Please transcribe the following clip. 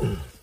Mm.